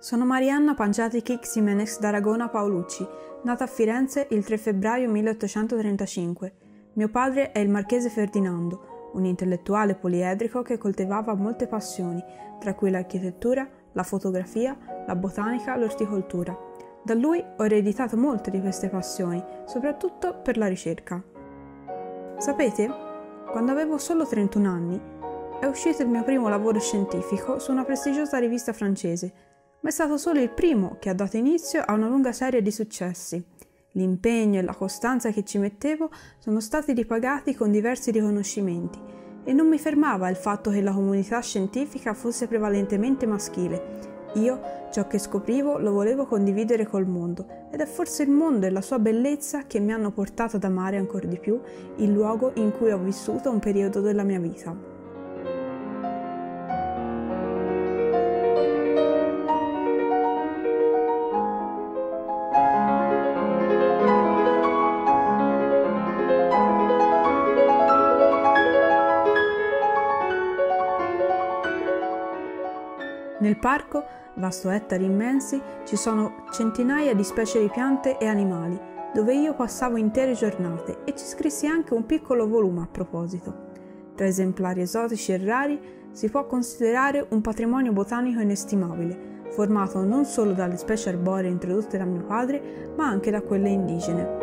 Sono Marianna Panciati Ximenes d'Aragona Paolucci, nata a Firenze il 3 febbraio 1835. Mio padre è il marchese Ferdinando, un intellettuale poliedrico che coltivava molte passioni, tra cui l'architettura, la fotografia, la botanica, l'orticoltura. Da lui ho ereditato molte di queste passioni, soprattutto per la ricerca. Sapete, quando avevo solo 31 anni, è uscito il mio primo lavoro scientifico su una prestigiosa rivista francese, ma è stato solo il primo che ha dato inizio a una lunga serie di successi. L'impegno e la costanza che ci mettevo sono stati ripagati con diversi riconoscimenti e non mi fermava il fatto che la comunità scientifica fosse prevalentemente maschile. Io ciò che scoprivo lo volevo condividere col mondo ed è forse il mondo e la sua bellezza che mi hanno portato ad amare ancora di più il luogo in cui ho vissuto un periodo della mia vita. Nel parco, vasto ettari immensi, ci sono centinaia di specie di piante e animali, dove io passavo intere giornate e ci scrissi anche un piccolo volume a proposito. Tra esemplari esotici e rari si può considerare un patrimonio botanico inestimabile, formato non solo dalle specie arboree introdotte da mio padre, ma anche da quelle indigene.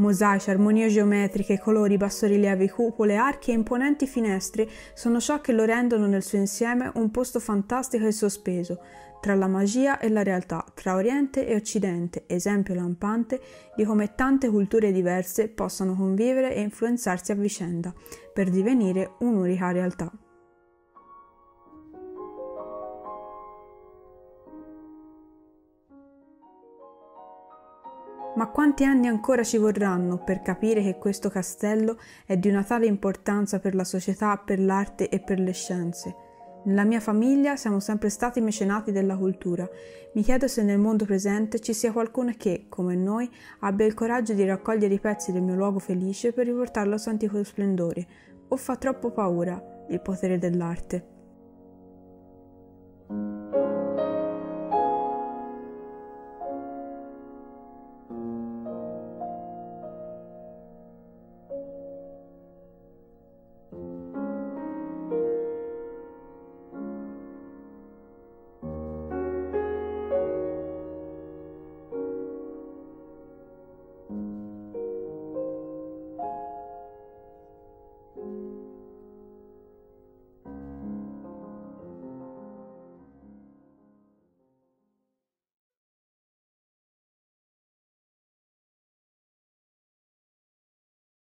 Mosaici, armonie geometriche, colori, bassorilievi, cupole, archi e imponenti finestre sono ciò che lo rendono nel suo insieme un posto fantastico e sospeso, tra la magia e la realtà, tra Oriente e Occidente, esempio lampante di come tante culture diverse possano convivere e influenzarsi a vicenda, per divenire un'unica realtà. Ma quanti anni ancora ci vorranno per capire che questo castello è di una tale importanza per la società, per l'arte e per le scienze? Nella mia famiglia siamo sempre stati mecenati della cultura. Mi chiedo se nel mondo presente ci sia qualcuno che, come noi, abbia il coraggio di raccogliere i pezzi del mio luogo felice per riportarlo al suo antico splendore, o fa troppo paura il potere dell'arte.